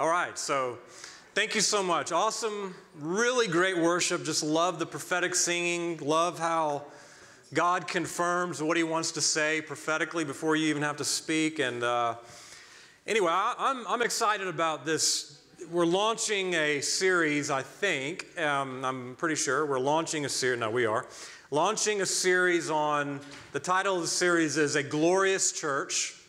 All right, so thank you so much. Awesome, really great worship. Just love the prophetic singing. Love how God confirms what He wants to say prophetically before you even have to speak. And uh, anyway, I, I'm, I'm excited about this. We're launching a series, I think. Um, I'm pretty sure we're launching a series. No, we are launching a series on the title of the series is A Glorious Church.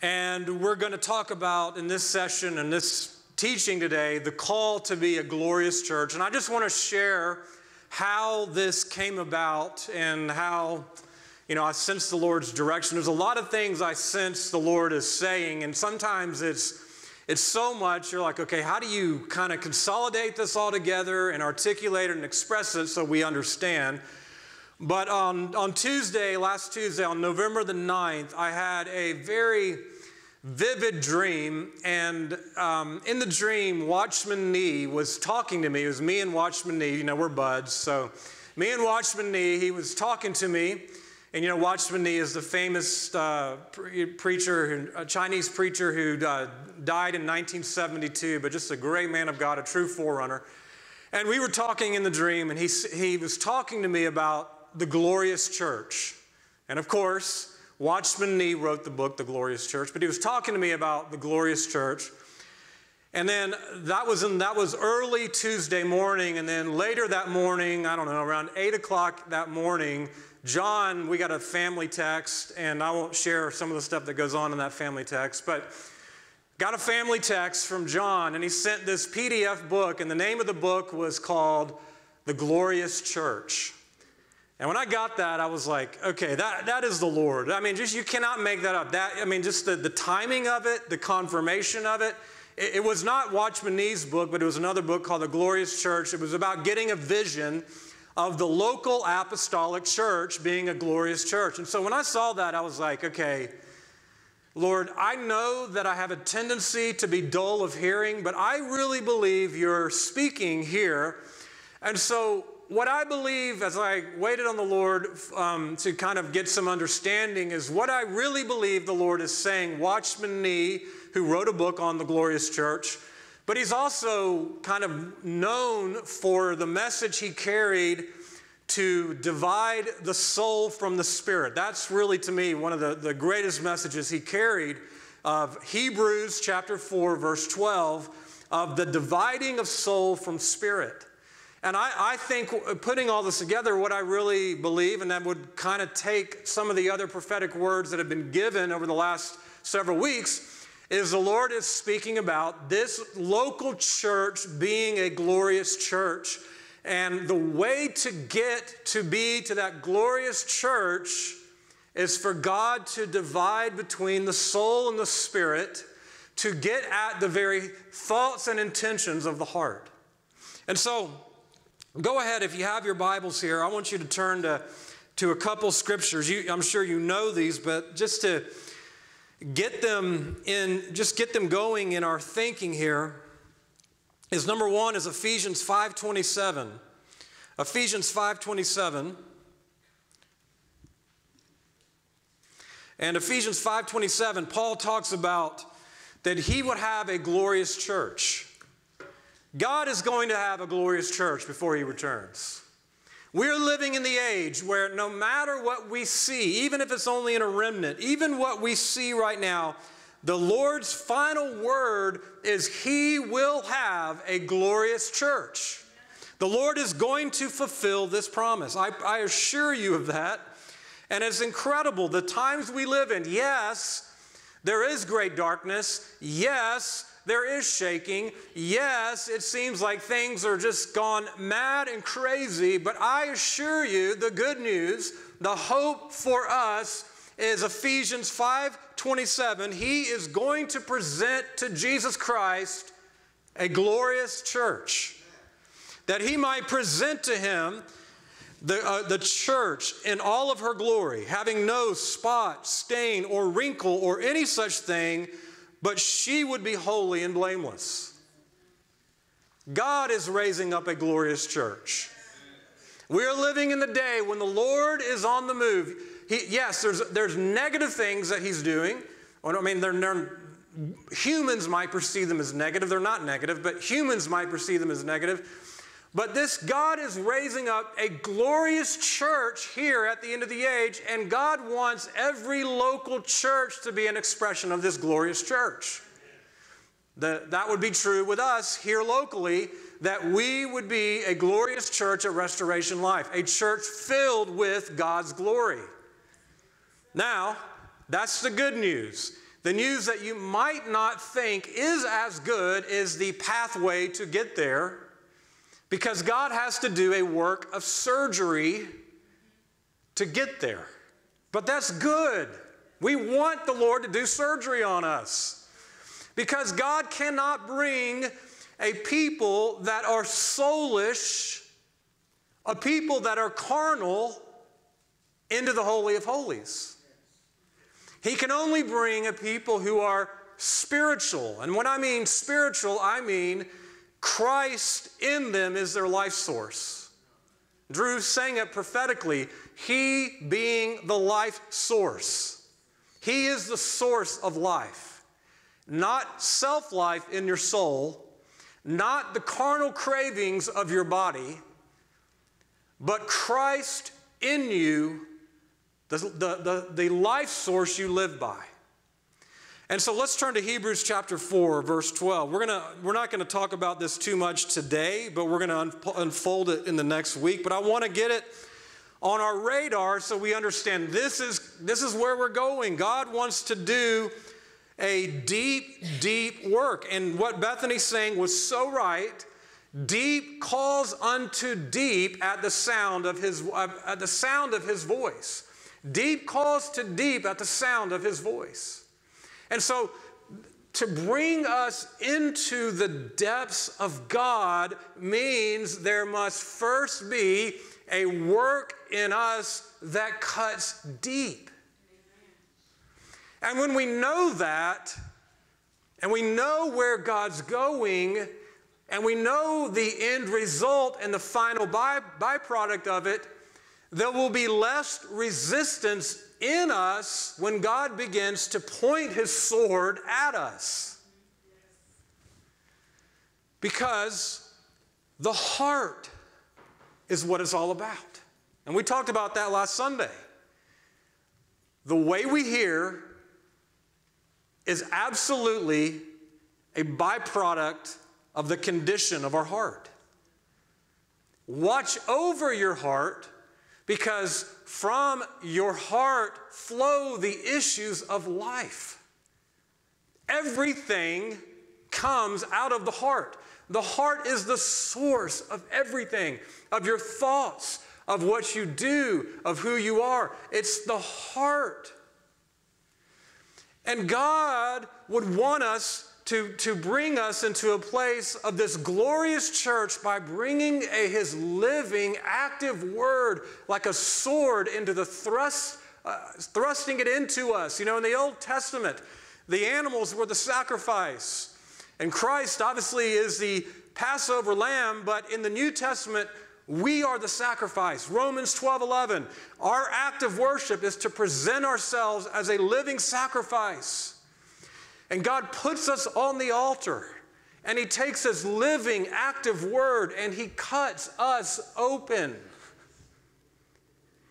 And we're going to talk about in this session and this teaching today the call to be a glorious church. And I just want to share how this came about and how, you know, I sense the Lord's direction. There's a lot of things I sense the Lord is saying, and sometimes it's it's so much you're like okay how do you kind of consolidate this all together and articulate it and express it so we understand but on, on Tuesday, last Tuesday, on November the 9th, I had a very vivid dream. And um, in the dream, Watchman Nee was talking to me. It was me and Watchman Nee. You know, we're buds. So, me and Watchman Nee, he was talking to me. And you know, Watchman Nee is the famous uh, pre- preacher, a Chinese preacher who uh, died in 1972, but just a great man of God, a true forerunner. And we were talking in the dream, and he, he was talking to me about the Glorious Church. And of course, Watchman Nee wrote the book, The Glorious Church, but he was talking to me about the Glorious Church. And then that was, in, that was early Tuesday morning. And then later that morning, I don't know, around 8 o'clock that morning, John, we got a family text, and I won't share some of the stuff that goes on in that family text, but got a family text from John, and he sent this PDF book, and the name of the book was called The Glorious Church. And when I got that, I was like, okay, that, that is the Lord. I mean, just you cannot make that up. That I mean, just the, the timing of it, the confirmation of it. it. It was not Watchman Nee's book, but it was another book called The Glorious Church. It was about getting a vision of the local apostolic church being a glorious church. And so when I saw that, I was like, okay, Lord, I know that I have a tendency to be dull of hearing, but I really believe you're speaking here. And so what I believe as I waited on the Lord um, to kind of get some understanding is what I really believe the Lord is saying. Watchman Nee, who wrote a book on the glorious church, but he's also kind of known for the message he carried to divide the soul from the spirit. That's really, to me, one of the, the greatest messages he carried of Hebrews chapter 4, verse 12, of the dividing of soul from spirit. And I, I, think putting all this together, what I really believe, and that would kind of take some of the other prophetic words that have been given over the last several weeks, is the Lord is speaking about this local church being a glorious church. And the way to get to be to that glorious church is for God to divide between the soul and the spirit to get at the very thoughts and intentions of the heart. And so, Go ahead, if you have your Bibles here, I want you to turn to, to a couple scriptures. You, I'm sure you know these, but just to get them in, just get them going in our thinking here is number one is Ephesians 5.27. Ephesians 5.27. And Ephesians 5.27, Paul talks about that he would have a glorious church. God is going to have a glorious church before he returns. We're living in the age where no matter what we see, even if it's only in a remnant, even what we see right now, the Lord's final word is He will have a glorious church. The Lord is going to fulfill this promise. I, I assure you of that. And it's incredible the times we live in. Yes, there is great darkness. Yes, there is shaking. Yes, it seems like things are just gone mad and crazy, but I assure you the good news, the hope for us is Ephesians 5:27. He is going to present to Jesus Christ a glorious church that he might present to him the, uh, the church in all of her glory, having no spot, stain, or wrinkle, or any such thing, but she would be holy and blameless. God is raising up a glorious church. We are living in the day when the Lord is on the move. He, yes, there's, there's negative things that He's doing. I mean, they're, they're, humans might perceive them as negative. They're not negative, but humans might perceive them as negative. But this God is raising up a glorious church here at the end of the age, and God wants every local church to be an expression of this glorious church. The, that would be true with us here locally, that we would be a glorious church at Restoration Life, a church filled with God's glory. Now, that's the good news. The news that you might not think is as good is the pathway to get there, because God has to do a work of surgery to get there. But that's good. We want the Lord to do surgery on us. Because God cannot bring a people that are soulish, a people that are carnal, into the Holy of Holies. He can only bring a people who are spiritual. And when I mean spiritual, I mean Christ in them is their life source. Drew sang it prophetically He being the life source. He is the source of life not self life in your soul, not the carnal cravings of your body, but Christ in you, the, the, the, the, life source you live by. And so let's turn to Hebrews chapter 4, verse 12. We're, gonna, we're not going to talk about this too much today, but we're going to unfold it in the next week. But I want to get it on our radar so we understand this is, this is where we're going. God wants to do a deep, deep work. And what Bethany's saying was so right. Deep calls unto deep at the sound of his at the sound of his voice. Deep calls to deep at the sound of his voice. And so to bring us into the depths of God means there must first be a work in us that cuts deep. And when we know that, and we know where God's going, and we know the end result and the final by, byproduct of it, there will be less resistance in us when God begins to point his sword at us. Because the heart is what it's all about. And we talked about that last Sunday. The way we hear is absolutely a byproduct of the condition of our heart. Watch over your heart because from your heart flow the issues of life. Everything comes out of the heart. The heart is the source of everything, of your thoughts, of what you do, of who you are. It's the heart. And God would want us to, to bring us into a place of this glorious church by bringing a, his living, active word like a sword into the thrust, uh, thrusting it into us. You know, in the Old Testament, the animals were the sacrifice. And Christ obviously is the Passover lamb, but in the New Testament, we are the sacrifice. Romans 12 11. Our act of worship is to present ourselves as a living sacrifice. And God puts us on the altar and He takes His living, active word and He cuts us open.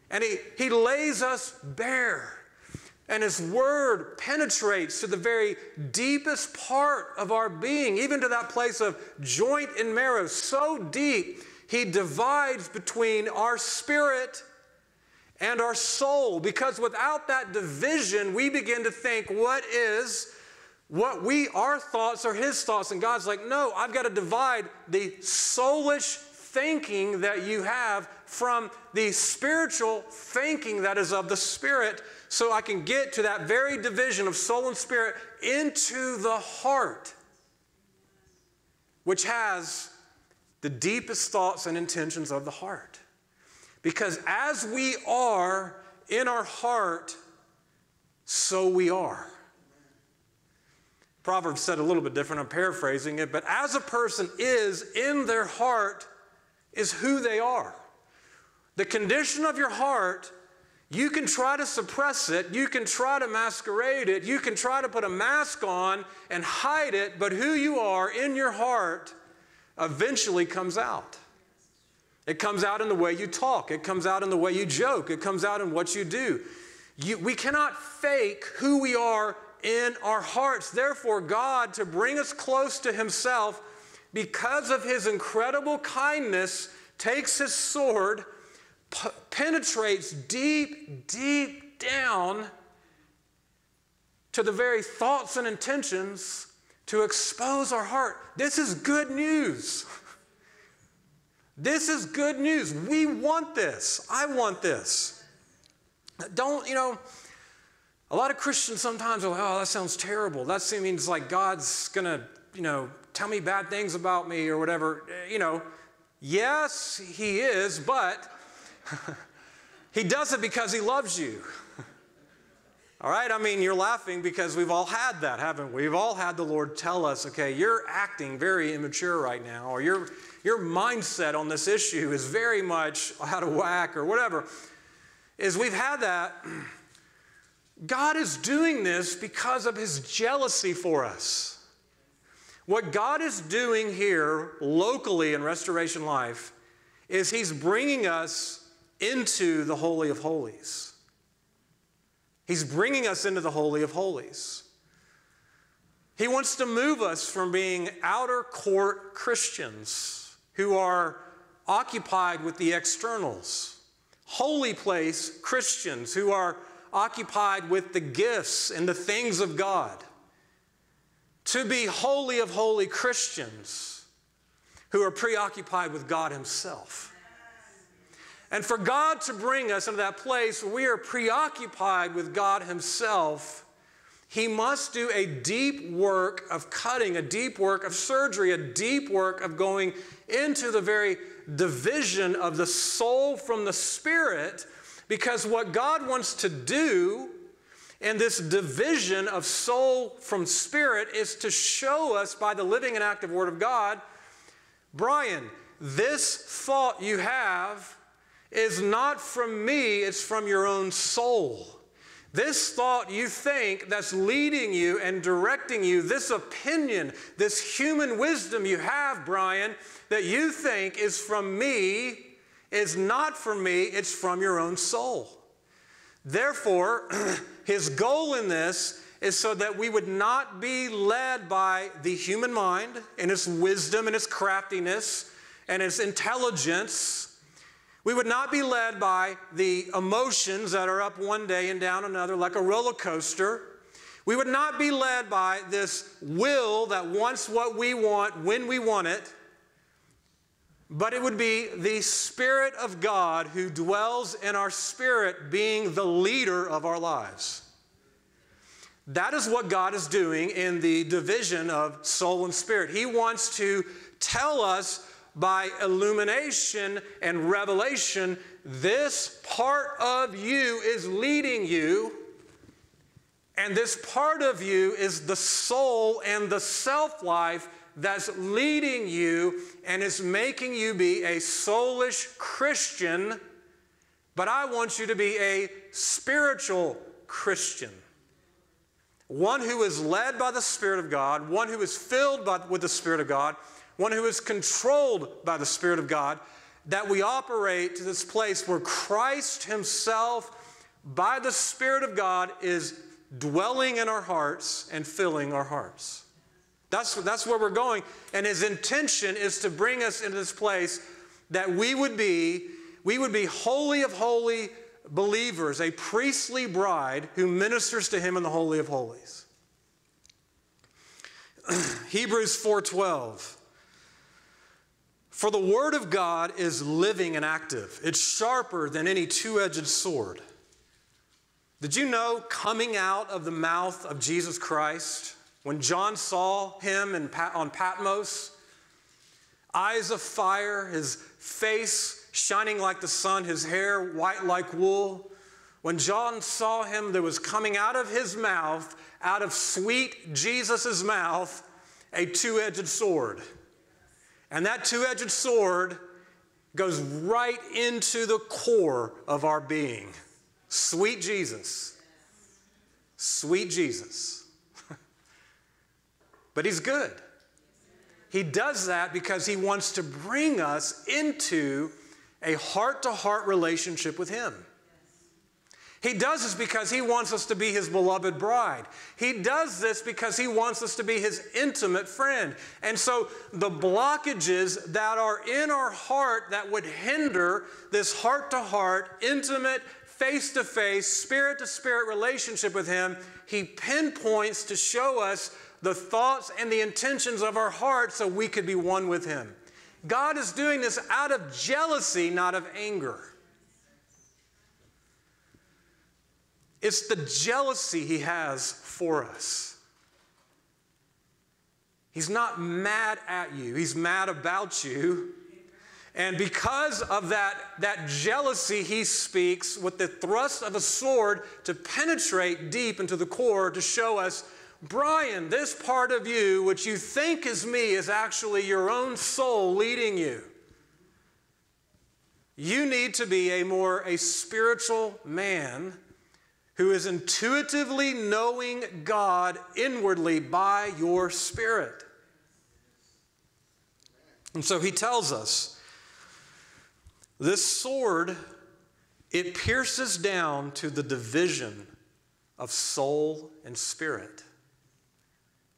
And He, he lays us bare. And His Word penetrates to the very deepest part of our being, even to that place of joint and marrow, so deep he divides between our spirit and our soul because without that division, we begin to think what is what we our thoughts are his thoughts and God's like, "No, I've got to divide the soulish thinking that you have from the spiritual thinking that is of the spirit so I can get to that very division of soul and spirit into the heart which has the deepest thoughts and intentions of the heart. Because as we are in our heart, so we are. Proverbs said a little bit different, I'm paraphrasing it, but as a person is in their heart, is who they are. The condition of your heart You can try to suppress it, you can try to masquerade it, you can try to put a mask on and hide it, but who you are in your heart eventually comes out. It comes out in the way you talk, it comes out in the way you joke, it comes out in what you do. You, we cannot fake who we are in our hearts. Therefore, God, to bring us close to Himself, because of His incredible kindness, takes His sword p- penetrates deep, deep down to the very thoughts and intentions to expose our heart. This is good news. This is good news. We want this. I want this. Don't, you know, a lot of Christians sometimes are like, oh, that sounds terrible. That seems like God's going to, you know, tell me bad things about me or whatever. Eh, you know, yes, He is, but he does it because he loves you. all right? I mean, you're laughing because we've all had that, haven't we? We've all had the Lord tell us, okay, you're acting very immature right now, or your, your mindset on this issue is very much out of whack, or whatever. Is we've had that. God is doing this because of his jealousy for us. What God is doing here locally in Restoration Life is he's bringing us into the Holy of Holies. He's bringing us into the Holy of Holies. He wants to move us from being outer court Christians who are occupied with the externals, holy place Christians who are occupied with the gifts and the things of God, to be holy of holy Christians who are preoccupied with God Himself. And for God to bring us into that place where we are preoccupied with God Himself, He must do a deep work of cutting, a deep work of surgery, a deep work of going into the very division of the soul from the spirit. Because what God wants to do in this division of soul from spirit is to show us by the living and active Word of God Bryan, this thought you have is not from me, it's from your own soul. This thought you think that's leading you and directing you, this opinion, this human wisdom you have, Bryan, that you think is from me, is not from me, it's from your own soul. Therefore, his goal in this is so that we would not be led by the human mind and its wisdom and its craftiness and its intelligence we would not be led by the emotions that are up one day and down another like a roller coaster. We would not be led by this will that wants what we want when we want it, but it would be the Spirit of God who dwells in our spirit being the leader of our lives. That is what God is doing in the division of soul and spirit. He wants to tell us by illumination and revelation, this part of you is leading you, and this part of you is the soul and the self life that's leading you and is making you be a soulish Christian. But I want you to be a spiritual Christian. One who is led by the Spirit of God, one who is filled by, with the Spirit of God, one who is controlled by the Spirit of God, that we operate to this place where Christ Himself, by the Spirit of God, is dwelling in our hearts and filling our hearts. That's, that's where we're going. And His intention is to bring us into this place that we would be, we would be holy of holy believers, a priestly bride who ministers to Him in the Holy of Holies. Hebrews 4:12 for the Word of God is living and active, it's sharper than any two edged sword. Did you know coming out of the mouth of Jesus Christ, when John saw him in, on Patmos, eyes of fire, his face shining like the sun, his hair white like wool, when John saw him, there was coming out of his mouth, out of sweet Jesus' mouth, a two edged sword. And that two edged sword goes right into the core of our being. Sweet Jesus. Sweet Jesus. But he's good. He does that because he wants to bring us into a heart to heart relationship with him. He does this because he wants us to be his beloved bride. He does this because he wants us to be his intimate friend. And so the blockages that are in our heart that would hinder this heart to heart, intimate, face to face, spirit to spirit relationship with him, he pinpoints to show us the thoughts and the intentions of our heart so we could be one with him. God is doing this out of jealousy, not of anger. It's the jealousy he has for us. He's not mad at you, he's mad about you. And because of that, that jealousy, he speaks with the thrust of a sword to penetrate deep into the core to show us Bryan, this part of you, which you think is me, is actually your own soul leading you. You need to be a more a spiritual man who is intuitively knowing God inwardly by your spirit. And so he tells us this sword it pierces down to the division of soul and spirit.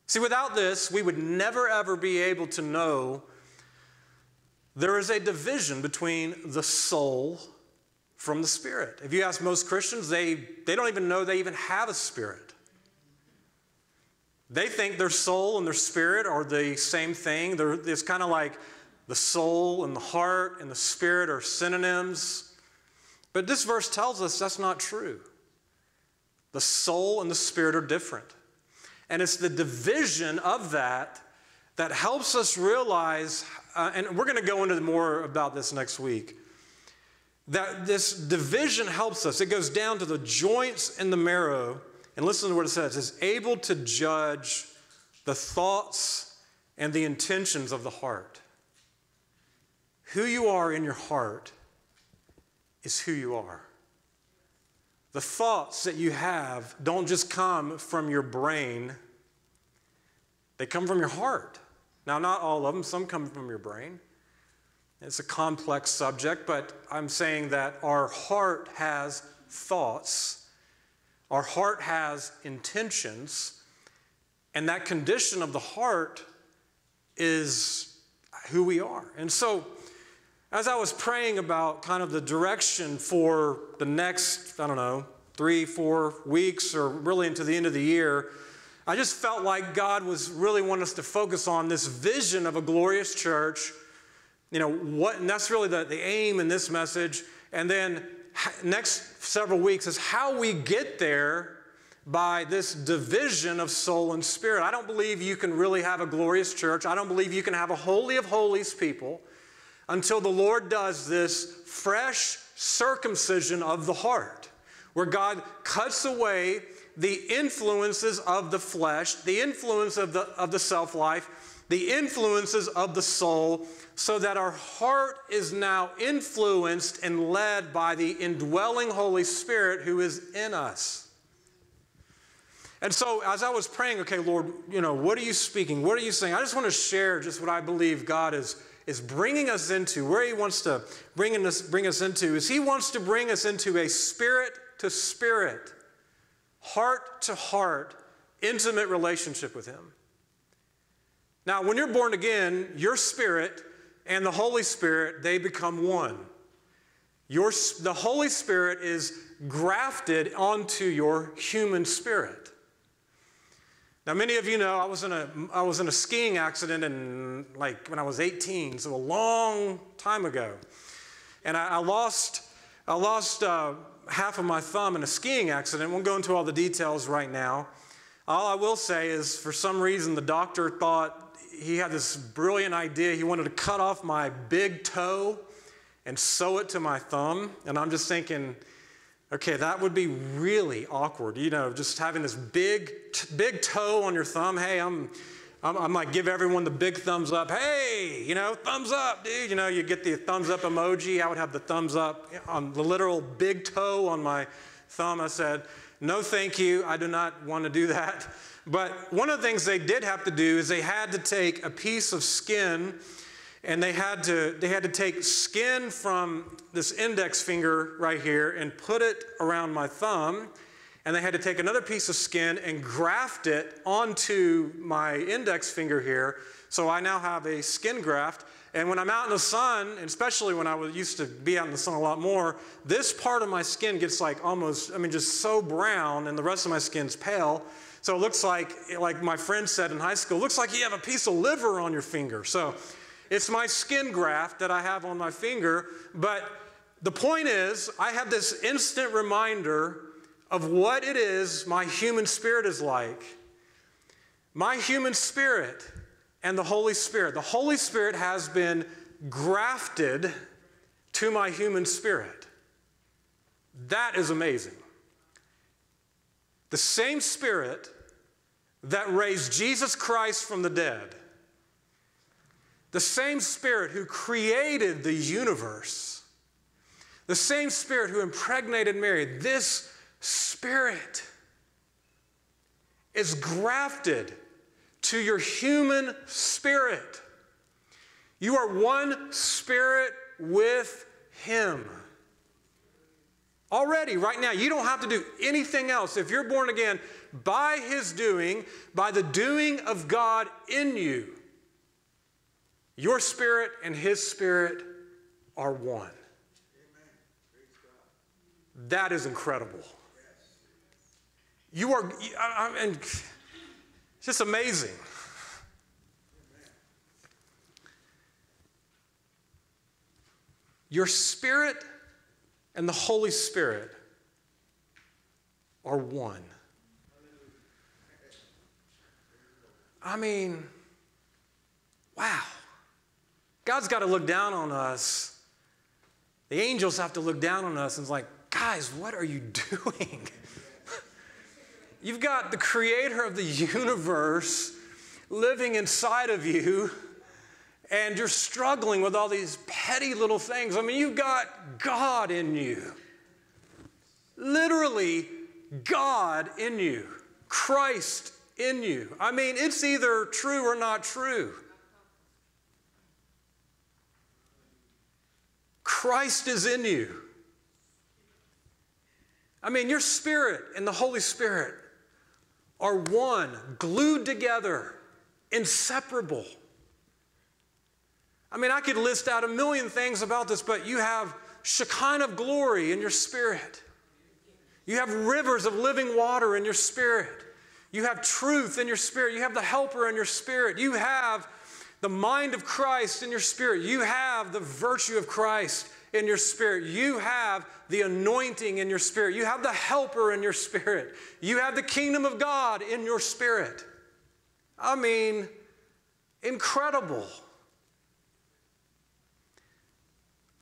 See, without this, we would never ever be able to know there is a division between the soul from the Spirit. If you ask most Christians, they, they don't even know they even have a spirit. They think their soul and their spirit are the same thing. They're, it's kind of like the soul and the heart and the spirit are synonyms. But this verse tells us that's not true. The soul and the spirit are different. And it's the division of that that helps us realize, uh, and we're going to go into more about this next week that this division helps us. It goes down to the joints and the marrow. And listen to what it says it's able to judge the thoughts and the intentions of the heart. Who you are in your heart is who you are. The thoughts that you have don't just come from your brain, they come from your heart. Now, not all of them, some come from your brain. It's a complex subject, but I'm saying that our heart has thoughts, our heart has intentions, and that condition of the heart is who we are. And so, as I was praying about kind of the direction for the next, I don't know, three, four weeks, or really into the end of the year, I just felt like God was really wanting us to focus on this vision of a glorious church you know, what, and that's really the, the aim in this message. And then next several weeks is how we get there by this division of soul and spirit. I don't believe you can really have a glorious church. I don't believe you can have a holy of holies people until the Lord does this fresh circumcision of the heart, where God cuts away the influences of the flesh, the influence of the, of the self life, the influences of the soul, so that our heart is now influenced and led by the indwelling Holy Spirit who is in us. And so, as I was praying, okay, Lord, you know, what are you speaking? What are you saying? I just want to share just what I believe God is, is bringing us into, where He wants to bring us, bring us into, is He wants to bring us into a spirit to spirit, heart to heart, intimate relationship with Him. Now, when you're born again, your spirit and the Holy Spirit, they become one. Your, the Holy Spirit is grafted onto your human spirit. Now, many of you know I was in a, I was in a skiing accident in, like when I was 18, so a long time ago. And I, I lost, I lost uh, half of my thumb in a skiing accident. Won't go into all the details right now. All I will say is, for some reason, the doctor thought he had this brilliant idea. He wanted to cut off my big toe and sew it to my thumb. And I'm just thinking, okay, that would be really awkward. You know, just having this big, big toe on your thumb. Hey, I'm, I'm, I might give everyone the big thumbs up. Hey, you know, thumbs up, dude. You know, you get the thumbs up emoji. I would have the thumbs up on the literal big toe on my thumb. I said, no, thank you. I do not want to do that. But one of the things they did have to do is they had to take a piece of skin and they had to they had to take skin from this index finger right here and put it around my thumb. And they had to take another piece of skin and graft it onto my index finger here. So i now have a skin graft. And when i'm out in the sun especially when i was used to be out in the sun a lot more this part of my skin gets like almost i mean just so brown and the rest of my skin's pale. So it looks like like my friend said in high school looks like you have a piece of liver on your finger. So it's my skin graft that I have on my finger, but the point is, I have this instant reminder of what it is my human spirit is like. My human spirit and the Holy Spirit. The Holy Spirit has been grafted to my human spirit. That is amazing. The same spirit that raised Jesus Christ from the dead the same Spirit who created the universe, the same Spirit who impregnated Mary, this Spirit is grafted to your human spirit. You are one spirit with Him. Already, right now, you don't have to do anything else. If you're born again, by His doing, by the doing of God in you, your spirit and his spirit are one. That is incredible. You are, I, I, and it's just amazing. Your spirit and the Holy Spirit are one. I mean, wow. God's got to look down on us. The angels have to look down on us and it's like, guys, what are you doing? You've got the creator of the universe living inside of you, and you're struggling with all these petty little things. I mean, you've got God in you. Literally, God in you, Christ in you. I mean, it's either true or not true. Christ is in you. I mean, your spirit and the Holy Spirit are one, glued together, inseparable. I mean, I could list out a million things about this, but you have Shekinah of glory in your spirit. You have rivers of living water in your spirit. You have truth in your spirit. You have the helper in your spirit. You have the mind of Christ in your spirit. You have the virtue of Christ in your spirit. You have the anointing in your spirit. You have the helper in your spirit. You have the kingdom of God in your spirit. I mean, incredible.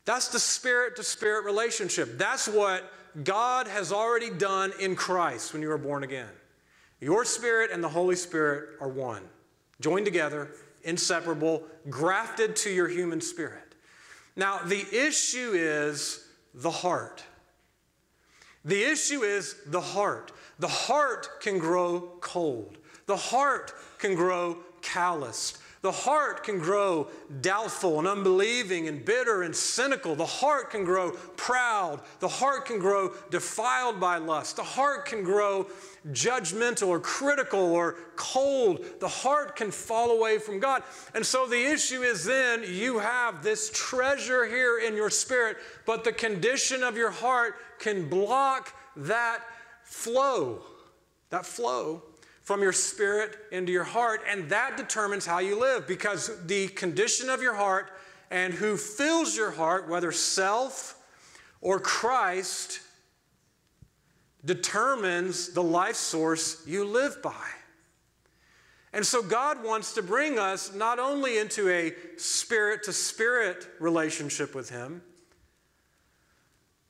That's the spirit to spirit relationship. That's what God has already done in Christ when you were born again. Your spirit and the Holy Spirit are one, joined together inseparable, grafted to your human spirit. Now, the issue is the heart. The issue is the heart. The heart can grow cold. The heart can grow calloused. The heart can grow doubtful and unbelieving and bitter and cynical. The heart can grow proud. The heart can grow defiled by lust. The heart can grow judgmental or critical or cold. The heart can fall away from God. And so the issue is then you have this treasure here in your spirit, but the condition of your heart can block that flow. That flow from your spirit into your heart, and that determines how you live because the condition of your heart and who fills your heart, whether self or Christ, determines the life source you live by. And so God wants to bring us not only into a spirit to spirit relationship with Him,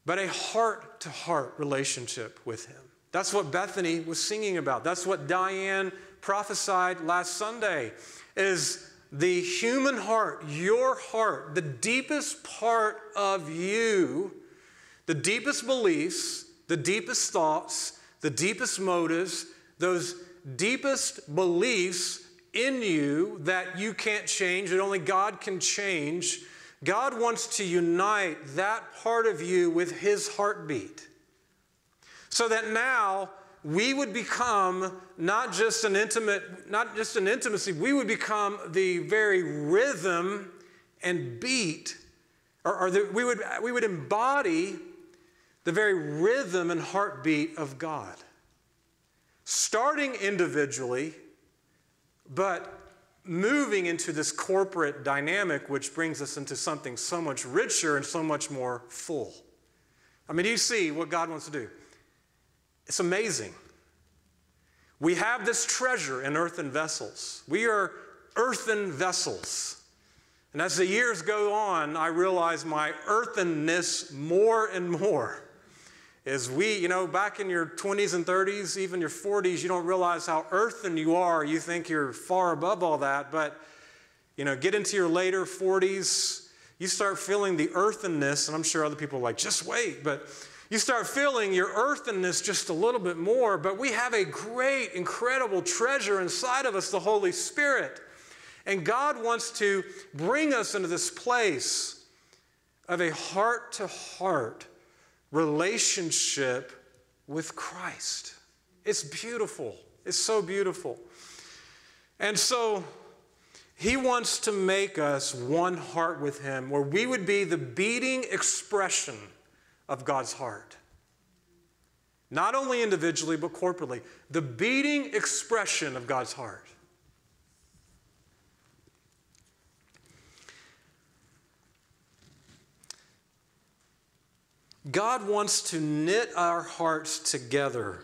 but a heart to heart relationship with Him. That's what Bethany was singing about. That's what Diane prophesied last Sunday is the human heart, your heart, the deepest part of you, the deepest beliefs, the deepest thoughts, the deepest motives, those deepest beliefs in you that you can't change, that only God can change. God wants to unite that part of you with His heartbeat. So that now we would become not just an intimate, not just an intimacy, we would become the very rhythm and beat, or, or the, we, would, we would embody the very rhythm and heartbeat of God. Starting individually, but moving into this corporate dynamic, which brings us into something so much richer and so much more full. I mean, do you see what God wants to do. It's amazing. We have this treasure in earthen vessels. We are earthen vessels. And as the years go on, I realize my earthenness more and more. As we, you know, back in your 20s and 30s, even your 40s, you don't realize how earthen you are. You think you're far above all that. But, you know, get into your later 40s, you start feeling the earthenness. And I'm sure other people are like, just wait. But you start feeling your earthenness just a little bit more, but we have a great, incredible treasure inside of us, the Holy Spirit. And God wants to bring us into this place of a heart to heart relationship with Christ. It's beautiful. It's so beautiful. And so, he wants to make us one heart with Him, where we would be the beating expression of God's heart. Not only individually, but corporately. The beating expression of God's heart. God wants to knit our hearts together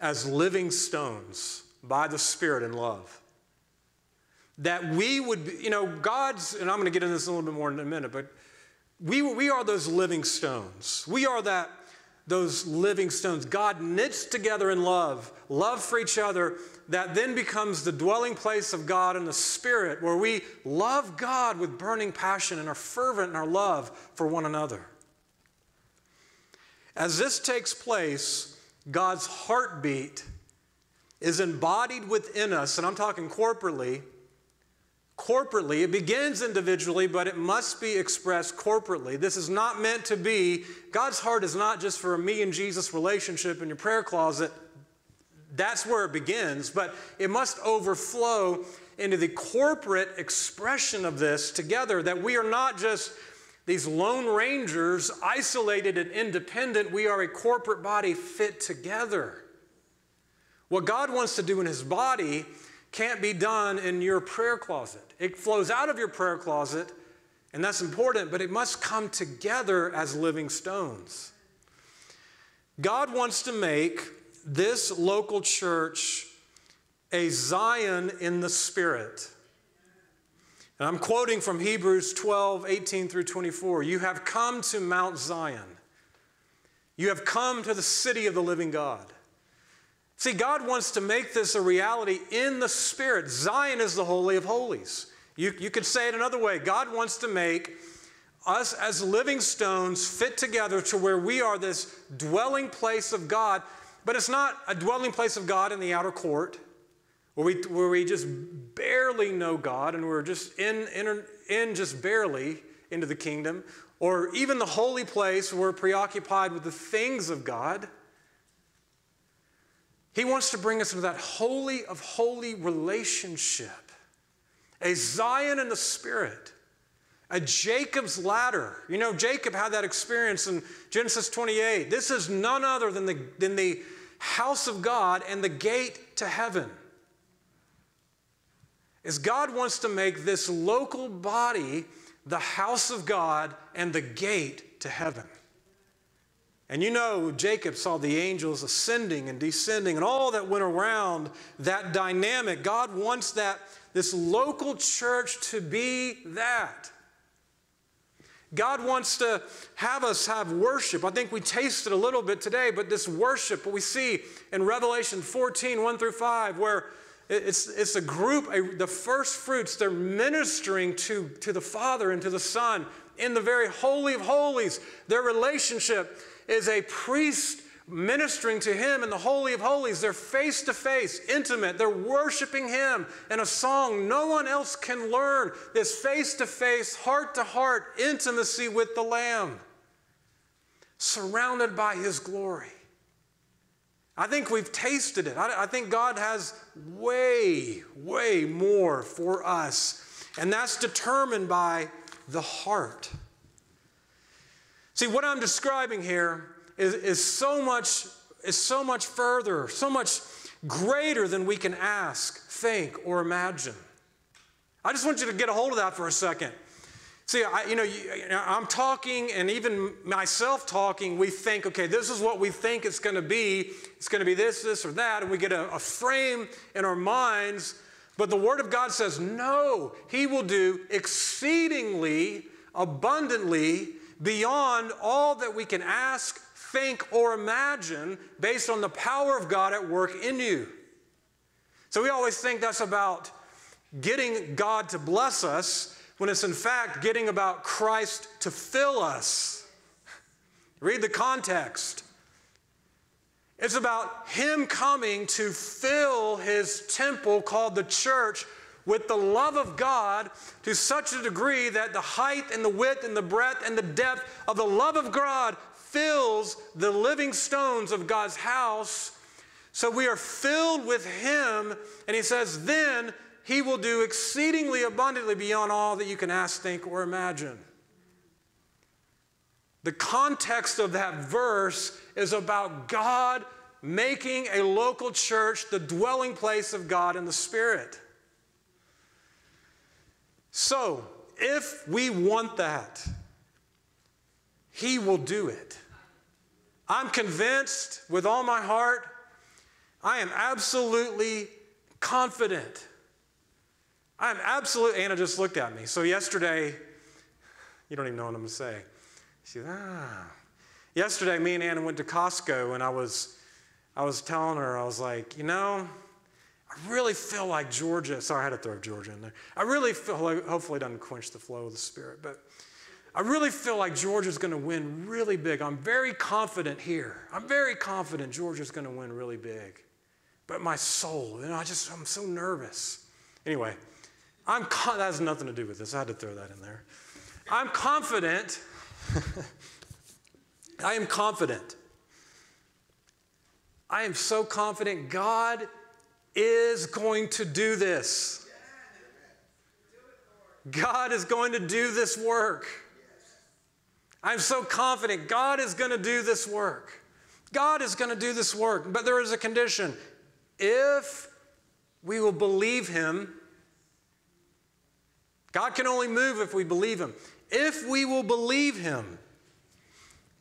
as living stones by the Spirit and love. That we would, be, you know, God's, and I'm going to get into this a little bit more in a minute, but we, we are those living stones. We are that those living stones. God knits together in love, love for each other, that then becomes the dwelling place of God in the Spirit, where we love God with burning passion and are fervent in our love for one another. As this takes place, God's heartbeat is embodied within us, and I'm talking corporately, corporately. It begins individually, but it must be expressed corporately. This is not meant to be, God's heart is not just for a me and Jesus relationship in your prayer closet. That's where it begins, but it must overflow into the corporate expression of this together that we are not just these lone rangers, isolated and independent. We are a corporate body fit together. What God wants to do in His body can't be done in your prayer closet. It flows out of your prayer closet, and that's important, but it must come together as living stones. God wants to make this local church a Zion in the Spirit. And I'm quoting from Hebrews 12, 18 through 24. You have come to Mount Zion. You have come to the city of the living God. See, God wants to make this a reality in the Spirit. Zion is the Holy of Holies. You, you could say it another way. God wants to make us as living stones fit together to where we are this dwelling place of God, but it's not a dwelling place of God in the outer court where we, where we just barely know God and we're just in, in, in just barely into the kingdom, or even the holy place where we're preoccupied with the things of God. He wants to bring us into that holy of holy relationship, a Zion in the Spirit, a Jacob's ladder. You know, Jacob had that experience in Genesis 28. This is none other than the, than the house of God and the gate to heaven. Is God wants to make this local body the house of God and the gate to heaven. And you know, Jacob saw the angels ascending and descending and all that went around that dynamic. God wants that, this local church to be that. God wants to have us have worship. I think we tasted a little bit today, but this worship, we see in Revelation 14, 1 through 5, where it's, it's a group, a, the first fruits, they're ministering to, to the Father and to the Son in the very Holy of Holies. Their relationship is a priest ministering to him in the Holy of Holies. They're face to face, intimate. They're worshiping him in a song no one else can learn. This face to face, heart to heart intimacy with the Lamb, surrounded by his glory. I think we've tasted it. I, I think God has way, way more for us. And that's determined by the heart. See, what I'm describing here is, is, so much, is so much further, so much greater than we can ask, think, or imagine. I just want you to get a hold of that for a second. See, I, you know, I'm talking, and even myself talking, we think, okay, this is what we think it's going to be. It's going to be this, this, or that, and we get a, a frame in our minds. But the Word of God says, no, He will do exceedingly abundantly beyond all that we can ask, think, or imagine based on the power of God at work in you. So we always think that's about getting God to bless us when it's in fact getting about Christ to fill us. Read the context. It's about Him coming to fill His temple called the church with the love of God to such a degree that the height and the width and the breadth and the depth of the love of God fills the living stones of God's house. So we are filled with Him, and He says, then He will do exceedingly abundantly beyond all that you can ask, think, or imagine. The context of that verse is about God making a local church the dwelling place of God in the Spirit. So, if we want that, He will do it. I'm convinced with all my heart, I am absolutely confident. I'm absolutely, Anna just looked at me. So, yesterday, you don't even know what I'm going to say. She said, ah. Yesterday, me and Anna went to Costco, and I was, I was telling her, I was like, you know, I really feel like Georgia, sorry, I had to throw Georgia in there. I really feel like, hopefully, it doesn't quench the flow of the Spirit, but I really feel like Georgia's going to win really big. I'm very confident here. I'm very confident Georgia's going to win really big. But my soul, you know, I just, I'm so nervous. Anyway, I'm that has nothing to do with this. I had to throw that in there. I'm confident. I am confident. I am so confident God is going to do this. God is going to do this work. I'm so confident God is going to do this work. God is going to do this work. But there is a condition. If we will believe Him, God can only move if we believe Him. If we will believe Him,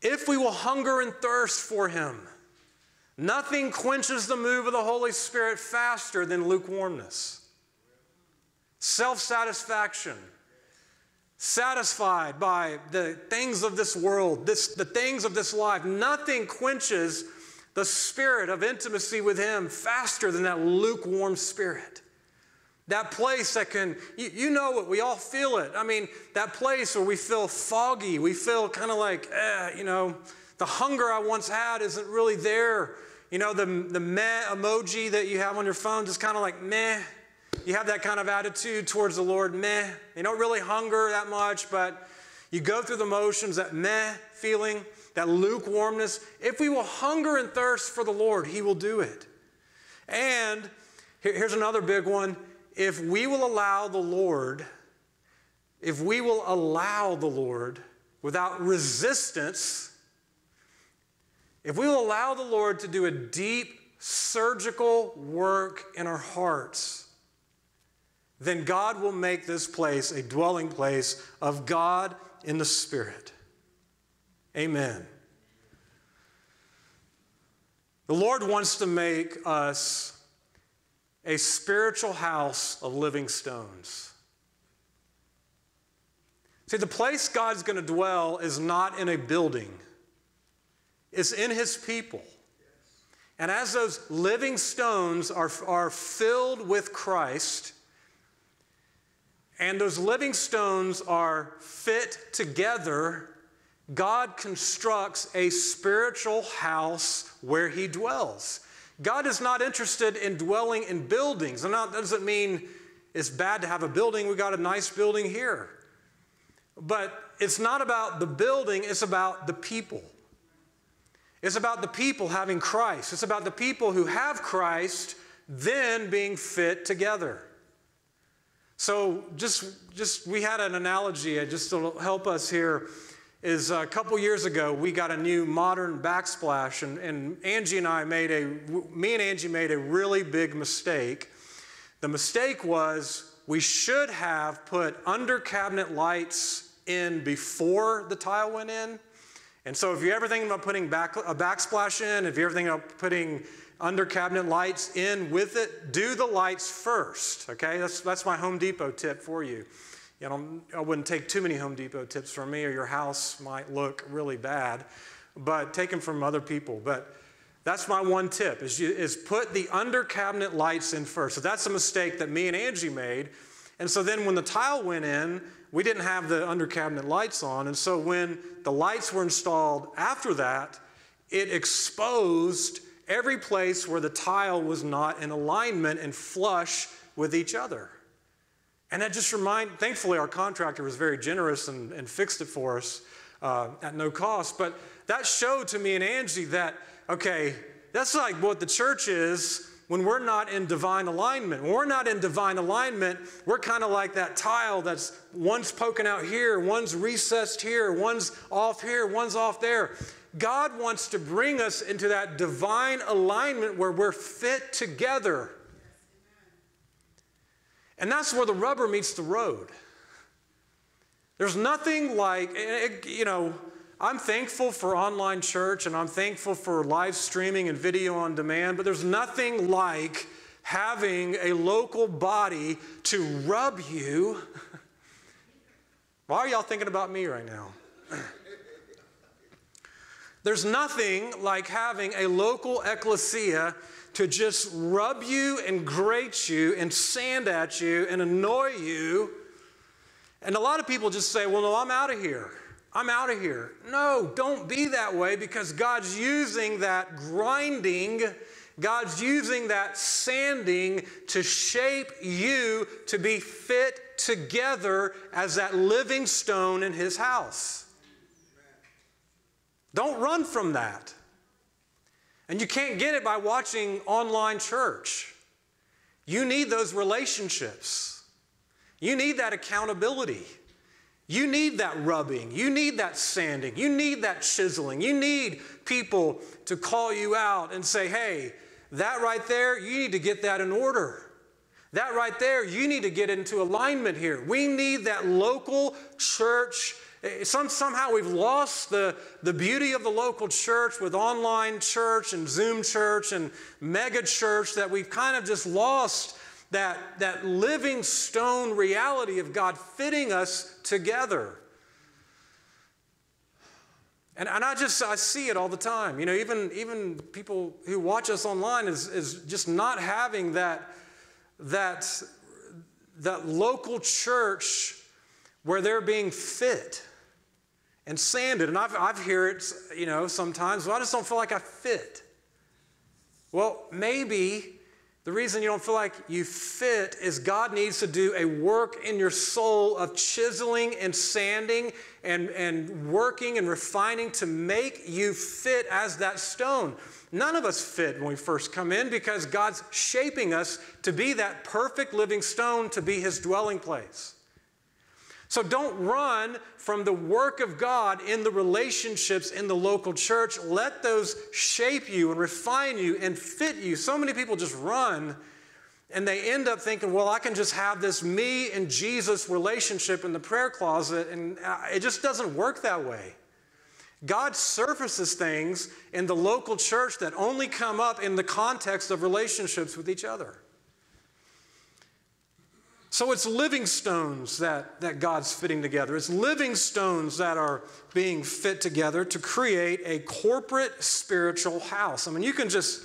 if we will hunger and thirst for Him, Nothing quenches the move of the Holy Spirit faster than lukewarmness. Self satisfaction, satisfied by the things of this world, this, the things of this life. Nothing quenches the spirit of intimacy with Him faster than that lukewarm spirit. That place that can, you, you know it, we all feel it. I mean, that place where we feel foggy, we feel kind of like, eh, you know, the hunger I once had isn't really there you know, the, the meh emoji that you have on your phone, just kind of like meh. You have that kind of attitude towards the Lord, meh. You don't really hunger that much, but you go through the motions, that meh feeling, that lukewarmness. If we will hunger and thirst for the Lord, He will do it. And here's another big one. If we will allow the Lord, if we will allow the Lord without resistance, if we will allow the Lord to do a deep surgical work in our hearts, then God will make this place a dwelling place of God in the Spirit. Amen. The Lord wants to make us a spiritual house of living stones. See, the place God's going to dwell is not in a building it's in his people. And as those living stones are, are filled with Christ, and those living stones are fit together, God constructs a spiritual house where He dwells. God is not interested in dwelling in buildings. And that doesn't mean it's bad to have a building. We got a nice building here. But it's not about the building, it's about the people. It's about the people having Christ. It's about the people who have Christ then being fit together. So just just we had an analogy uh, just to help us here is a couple years ago we got a new modern backsplash and, and Angie and I made a me and Angie made a really big mistake. The mistake was we should have put under cabinet lights in before the tile went in. And so if you're ever thinking about putting back, a backsplash in, if you're ever thinking about putting under cabinet lights in with it, do the lights first, okay? That's, that's my Home Depot tip for you. You know, I wouldn't take too many Home Depot tips from me or your house might look really bad, but take them from other people. But that's my one tip is, you, is put the under cabinet lights in first. So that's a mistake that me and Angie made. And so then when the tile went in, we didn't have the under cabinet lights on. And so when the lights were installed after that, it exposed every place where the tile was not in alignment and flush with each other. And that just remind, thankfully, our contractor was very generous and, and fixed it for us uh, at no cost. But that showed to me and Angie that, okay, that's like what the church is when we're not in divine alignment. When we're not in divine alignment, we're kind of like that tile that's one's poking out here, one's recessed here, one's off here, one's off there. God wants to bring us into that divine alignment where we're fit together. And that's where the rubber meets the road. There's nothing like, you know, I'm thankful for online church and I'm thankful for live streaming and video on demand, but there's nothing like having a local body to rub you. Why are y'all thinking about me right now? There's nothing like having a local ecclesia to just rub you and grate you and sand at you and annoy you. And a lot of people just say, well, no, I'm out of here. I'm out of here. No, don't be that way because God's using that grinding, God's using that sanding to shape you to be fit together as that living stone in His house. Don't run from that. And you can't get it by watching online church. You need those relationships. You need that accountability. You need that rubbing. You need that sanding. You need that chiseling. You need people to call you out and say, hey, that right there, you need to get that in order. That right there, you need to get into alignment here. We need that local church. Eh, some, somehow we've lost the, the beauty of the local church with online church and Zoom church and mega church that we've kind of just lost that, that living stone reality of God fitting us together. And, and I just I see it all the time. You know, even, even people who watch us online is, is just not having that, that, that local church where they're being fit and sanded. And I've, I've heard it, you know, sometimes, well, I just don't feel like I fit. Well, maybe the reason you don't feel like you fit is God needs to do a work in your soul of chiseling and sanding and, and working and refining to make you fit as that stone. None of us fit when we first come in because God's shaping us to be that perfect living stone to be his dwelling place. So don't run from the work of God in the relationships in the local church. Let those shape you and refine you and fit you. So many people just run and they end up thinking, well, I can just have this me and Jesus relationship in the prayer closet, and uh, it just doesn't work that way. God surfaces things in the local church that only come up in the context of relationships with each other. So it's living stones that, that God's fitting together. It's living stones that are being fit together to create a corporate spiritual house. I mean, you can just,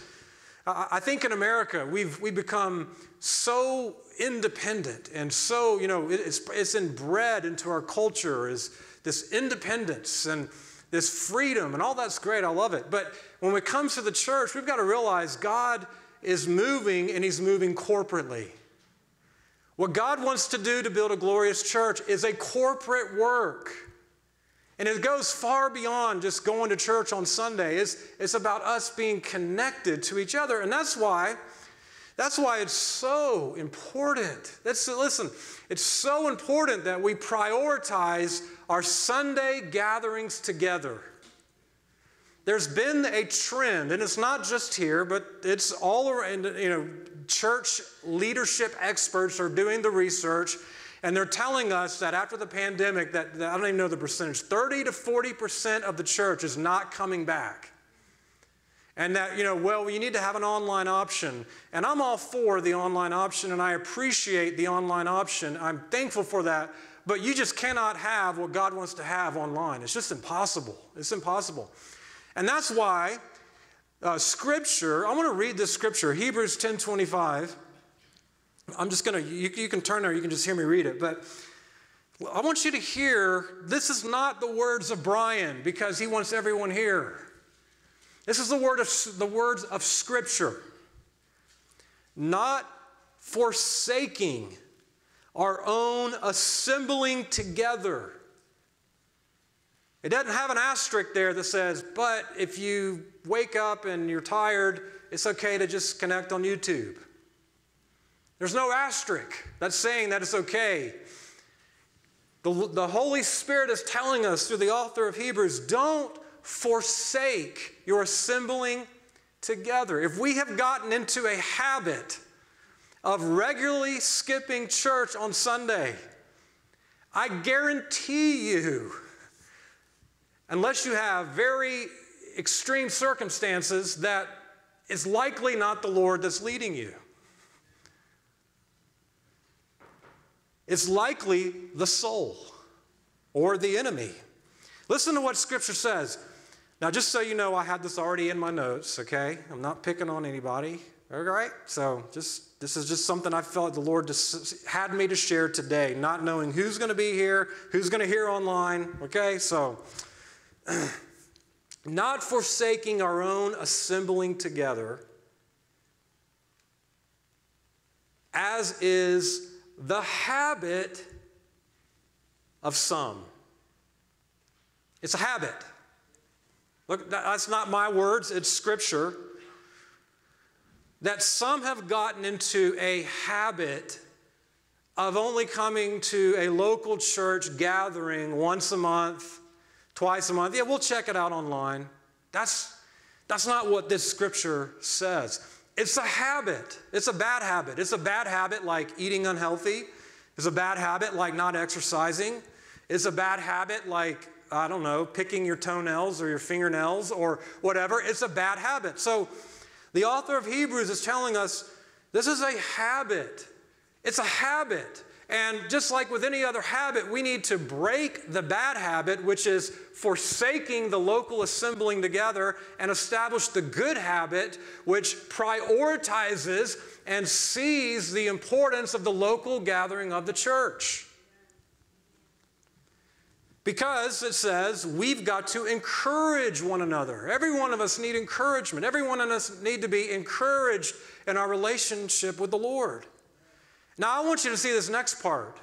I think in America, we've, we've become so independent and so, you know, it's, it's inbred into our culture is this independence. And this freedom, and all that's great. I love it. But when it comes to the church, we've got to realize God is moving and He's moving corporately. What God wants to do to build a glorious church is a corporate work. And it goes far beyond just going to church on Sunday. It's, it's about us being connected to each other. And that's why, that's why it's so important. That's, listen, it's so important that we prioritize our Sunday gatherings together. There's been a trend, and it's not just here, but it's all around, you know, church leadership experts are doing the research and they're telling us that after the pandemic, that, that, I don't even know the percentage, 30 to 40% of the church is not coming back. And that, you know, well, you need to have an online option. And I'm all for the online option, and I appreciate the online option. I'm thankful for that. But you just cannot have what God wants to have online. It's just impossible. It's impossible. And that's why uh, Scripture, I want to read this Scripture, Hebrews 10 25. I'm just going to, you, you can turn there, you can just hear me read it. But I want you to hear this is not the words of Bryan because he wants everyone here. This is the, word of, the words of Scripture. Not forsaking our own assembling together. It doesn't have an asterisk there that says, but if you wake up and you're tired, it's okay to just connect on YouTube. There's no asterisk that's saying that it's okay. The, the Holy Spirit is telling us through the author of Hebrews don't forsake your assembling together. If we have gotten into a habit of regularly skipping church on Sunday, I guarantee you, unless you have very extreme circumstances, that it's likely not the Lord that's leading you. It's likely the soul or the enemy. Listen to what Scripture says. Now, just so you know, I had this already in my notes, okay? I'm not picking on anybody, all right? So, just this is just something I felt the Lord just had me to share today, not knowing who's going to be here, who's going to hear online, okay? So, not forsaking our own assembling together, as is the habit of some. It's a habit. Look, that's not my words, it's scripture. That some have gotten into a habit of only coming to a local church gathering once a month, twice a month. Yeah, we'll check it out online. That's, that's not what this scripture says. It's a habit. It's a bad habit. It's a bad habit like eating unhealthy. It's a bad habit like not exercising. It's a bad habit like, I don't know, picking your toenails or your fingernails or whatever. It's a bad habit. So the author of Hebrews is telling us this is a habit. It's a habit. And just like with any other habit, we need to break the bad habit, which is forsaking the local assembling together, and establish the good habit, which prioritizes and sees the importance of the local gathering of the church. Because it says we've got to encourage one another. Every one of us need encouragement. Every one of us need to be encouraged in our relationship with the Lord. Now, I want you to see this next part.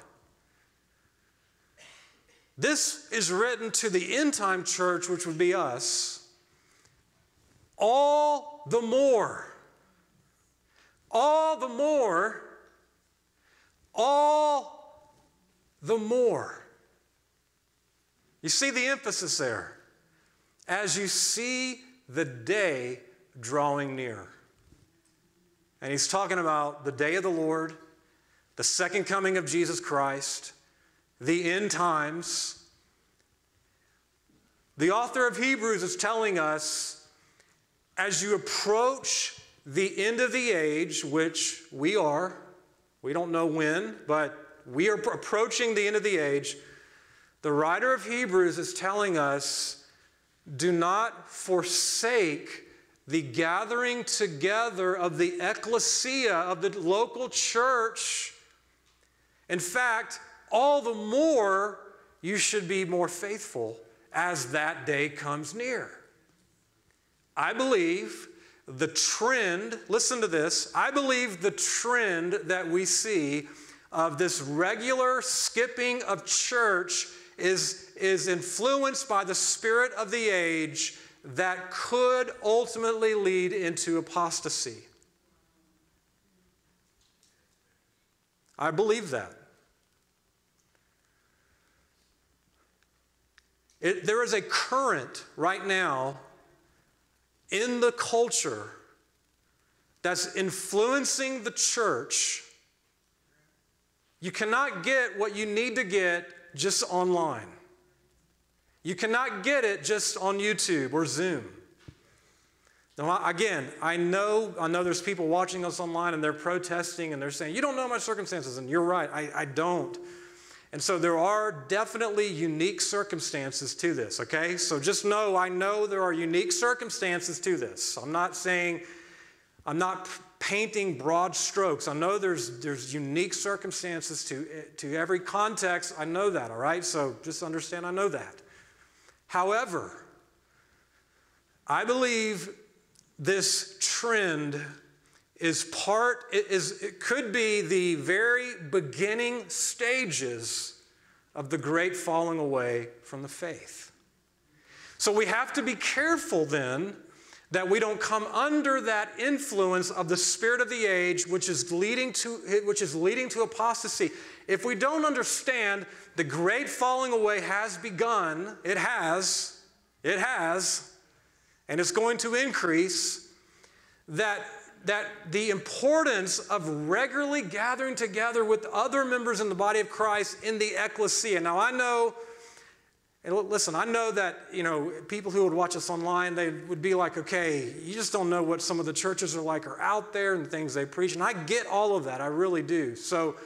This is written to the end time church, which would be us, all the more, all the more, all the more. You see the emphasis there. As you see the day drawing near. And he's talking about the day of the Lord the second coming of Jesus Christ, the end times. The author of Hebrews is telling us as you approach the end of the age, which we are, we don't know when, but we are approaching the end of the age. The writer of Hebrews is telling us do not forsake the gathering together of the ecclesia, of the local church in fact, all the more you should be more faithful as that day comes near. I believe the trend, listen to this, I believe the trend that we see of this regular skipping of church is, is influenced by the spirit of the age that could ultimately lead into apostasy. I believe that. It, there is a current right now in the culture that's influencing the church. You cannot get what you need to get just online. You cannot get it just on YouTube or Zoom. Now, again, I know, I know there's people watching us online and they're protesting and they're saying, You don't know my circumstances. And you're right, I, I don't. And so there are definitely unique circumstances to this, okay? So just know, I know there are unique circumstances to this. I'm not saying, I'm not painting broad strokes. I know there's, there's unique circumstances to, to every context. I know that, all right? So just understand I know that. However, I believe this trend is part, it, is, it could be the very beginning stages of the great falling away from the faith. So we have to be careful then that we don't come under that influence of the spirit of the age which is leading to which is leading to apostasy if we don't understand the great falling away has begun it has it has and it's going to increase that that the importance of regularly gathering together with other members in the body of Christ in the ecclesia. Now, I know, and listen, I know that, you know, people who would watch us online, they would be like, okay, you just don't know what some of the churches are like or out there and the things they preach. And I get all of that, I really do. So,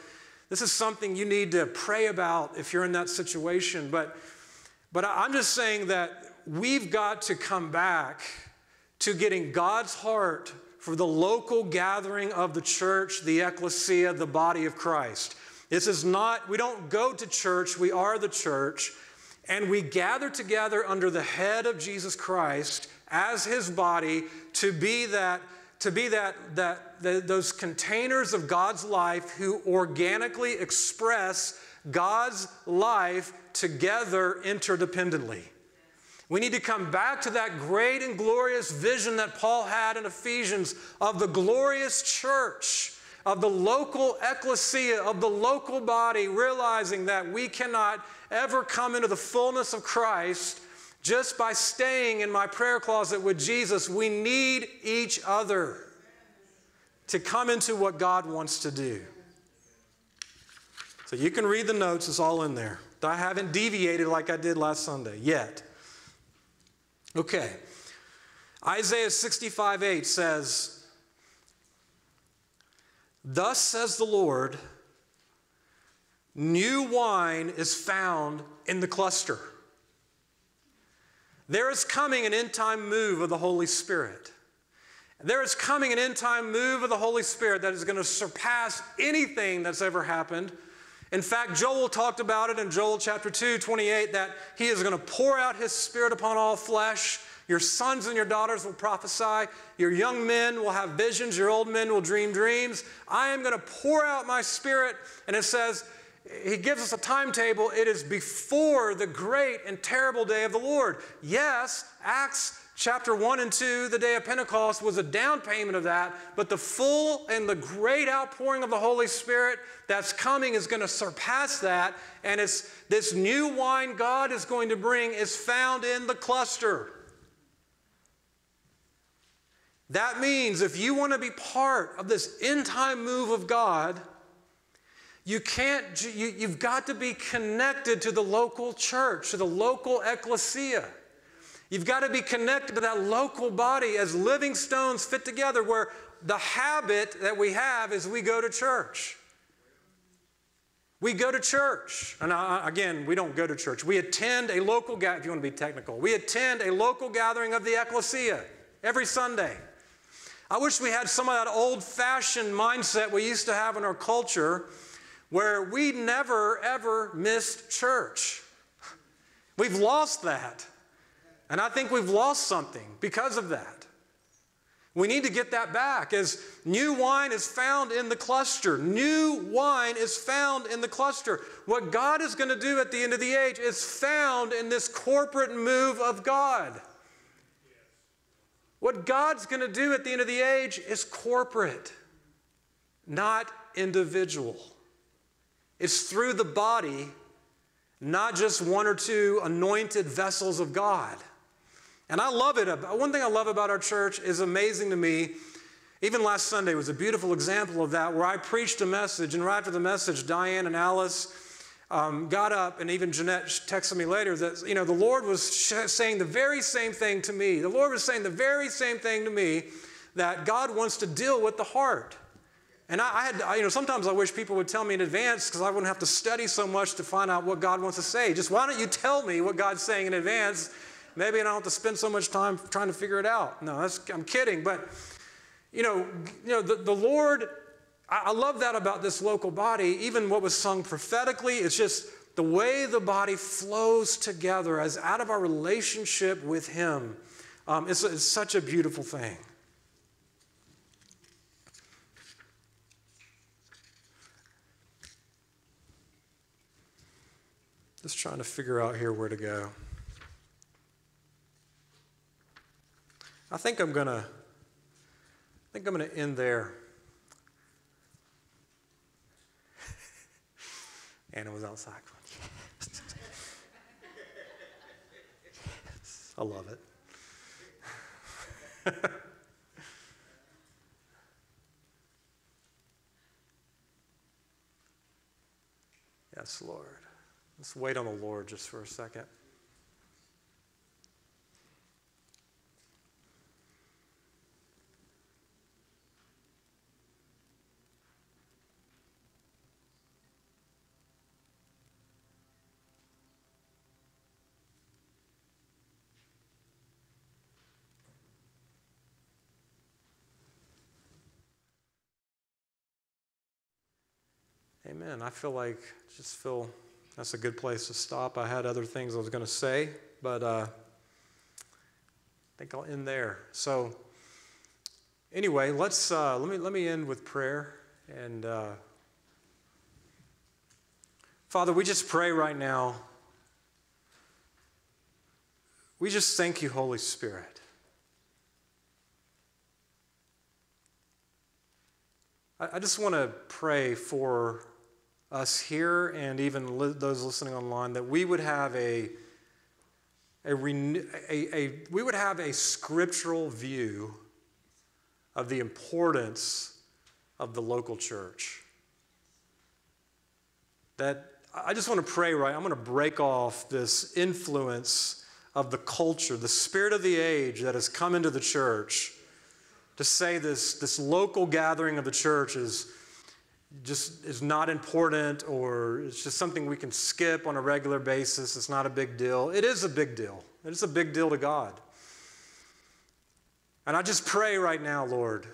this is something you need to pray about if you're in that situation. But, but I'm just saying that we've got to come back to getting God's heart for the local gathering of the church, the ecclesia, the body of Christ. This is not, we don't go to church, we are the church, and we gather together under the head of Jesus Christ as his body to be that to be that, that those containers of God's life who organically express God's life together interdependently. We need to come back to that great and glorious vision that Paul had in Ephesians of the glorious church, of the local ecclesia, of the local body, realizing that we cannot ever come into the fullness of Christ just by staying in my prayer closet with Jesus. We need each other to come into what God wants to do. So you can read the notes, it's all in there. I haven't deviated like I did last Sunday yet. Okay. Isaiah 65 8 says, Thus says the Lord, new wine is found in the cluster. There is coming an end time move of the Holy Spirit. There is coming an end time move of the Holy Spirit that is going to surpass anything that's ever happened in fact, Joel talked about it in Joel chapter 2, 28, that he is going to pour out his spirit upon all flesh. Your sons and your daughters will prophesy. Your young men will have visions. Your old men will dream dreams. I am going to pour out my spirit. And it says, he gives us a timetable. It is before the great and terrible day of the Lord. Yes, Acts chapter 1 and 2, the day of Pentecost, was a down payment of that, but the full and the great outpouring of the Holy Spirit that's coming is going to surpass that. And it's this new wine God is going to bring is found in the cluster. That means if you want to be part of this end time move of God, you can't, you, you've got to be connected to the local church, to the local ecclesia. You've got to be connected to that local body as living stones fit together, where the habit that we have is we go to church. We go to church. And again, we don't go to church. We attend a local gathering, if you want to be technical, we attend a local gathering of the ecclesia every Sunday. I wish we had some of that old fashioned mindset we used to have in our culture where we never ever missed church. We've lost that. And I think we've lost something because of that. We need to get that back as new wine is found in the cluster. New wine is found in the cluster. What God is going to do at the end of the age is found in this corporate move of God. What God's going to do at the end of the age is corporate, not individual. It's through the body, not just one or two anointed vessels of God. And I love it. One thing I love about our church is amazing to me. Even last Sunday was a beautiful example of that, where I preached a message, and right after the message, Diane and Alice um, got up, and even Jeanette texted me later that you know the Lord was sh- saying the very same thing to me. The Lord was saying the very same thing to me that God wants to deal with the heart. And I, I had, I, you know, sometimes I wish people would tell me in advance because I wouldn't have to study so much to find out what God wants to say. Just why don't you tell me what God's saying in advance? Maybe I don't have to spend so much time trying to figure it out. No, I'm kidding. But, you know, you know the, the Lord, I, I love that about this local body. Even what was sung prophetically, it's just the way the body flows together as out of our relationship with Him. Um, it's, it's such a beautiful thing. Just trying to figure out here where to go. I think I'm gonna I think I'm gonna end there. Anna was outside. yes, I love it. yes, Lord. Let's wait on the Lord just for a second. Amen. I feel like, just feel that's a good place to stop. I had other things I was going to say, but uh, I think I'll end there. So, anyway, let's uh, let me let me end with prayer and. Uh, Father, we just pray right now. We just thank you, Holy Spirit. I, I just want to pray for us here and even li- those listening online that we would have a, a, a, a, we would have a scriptural view of the importance of the local church. That I just want to pray, right? I'm going to break off this influence of the culture, the spirit of the age that has come into the church to say this, this local gathering of the church is just is not important or it's just something we can skip on a regular basis. It's not a big deal. It is a big deal. It is a big deal to God. And I just pray right now, Lord,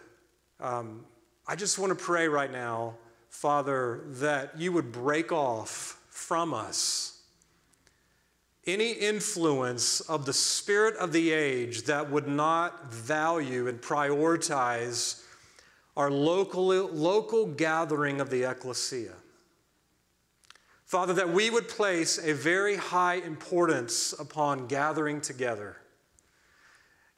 um, I just want to pray right now, Father, that you would break off from us any influence of the spirit of the age that would not value and prioritize our local, local gathering of the ecclesia. Father, that we would place a very high importance upon gathering together.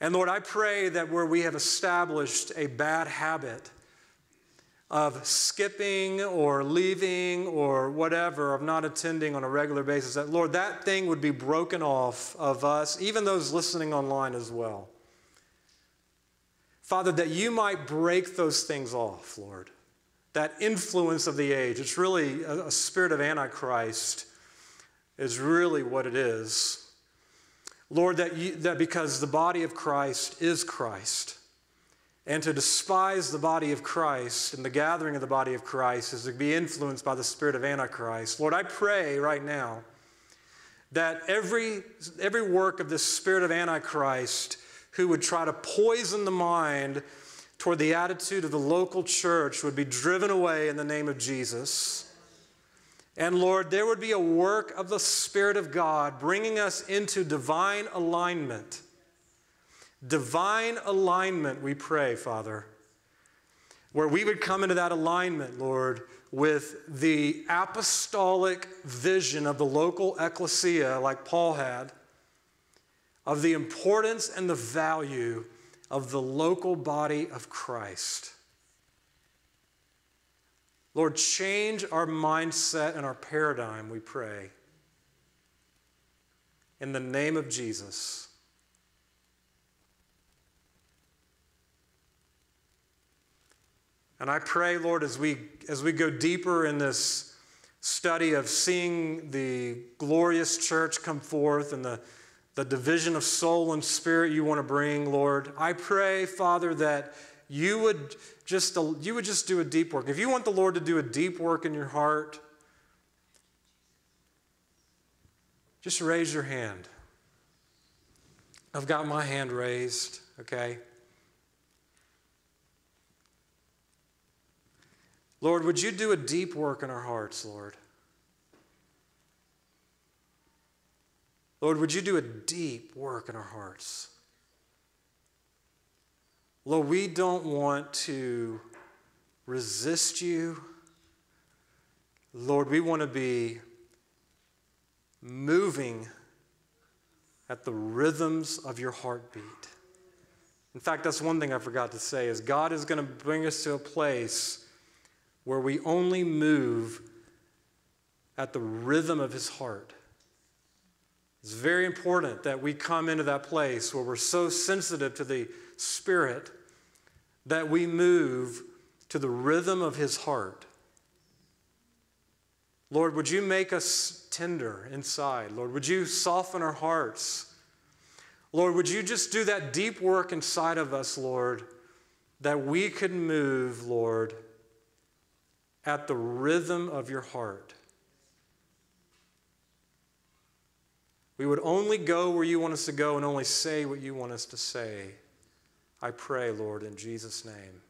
And Lord, I pray that where we have established a bad habit of skipping or leaving or whatever, of not attending on a regular basis, that Lord, that thing would be broken off of us, even those listening online as well. Father, that you might break those things off, Lord. That influence of the age, it's really a, a spirit of Antichrist, is really what it is. Lord, that, you, that because the body of Christ is Christ, and to despise the body of Christ and the gathering of the body of Christ is to be influenced by the spirit of Antichrist. Lord, I pray right now that every, every work of this spirit of Antichrist who would try to poison the mind toward the attitude of the local church would be driven away in the name of Jesus. And Lord, there would be a work of the Spirit of God bringing us into divine alignment. Divine alignment, we pray, Father, where we would come into that alignment, Lord, with the apostolic vision of the local ecclesia, like Paul had, of the importance and the value of the local body of Christ. Lord, change our mindset and our paradigm, we pray. In the name of Jesus. And I pray, Lord, as we, as we go deeper in this study of seeing the glorious church come forth and the, the division of soul and spirit you want to bring, Lord, I pray, Father, that you would just you would just do a deep work. If you want the Lord to do a deep work in your heart, just raise your hand. I've got my hand raised, okay? Lord, would you do a deep work in our hearts, Lord? Lord, would you do a deep work in our hearts? Lord, we don't want to resist you. Lord, we want to be moving at the rhythms of your heartbeat. In fact, that's one thing I forgot to say is God is going to bring us to a place where we only move at the rhythm of his heart. It's very important that we come into that place where we're so sensitive to the Spirit that we move to the rhythm of His heart. Lord, would you make us tender inside? Lord, would you soften our hearts? Lord, would you just do that deep work inside of us, Lord, that we could move, Lord, at the rhythm of your heart? We would only go where you want us to go and only say what you want us to say. I pray, Lord, in Jesus' name.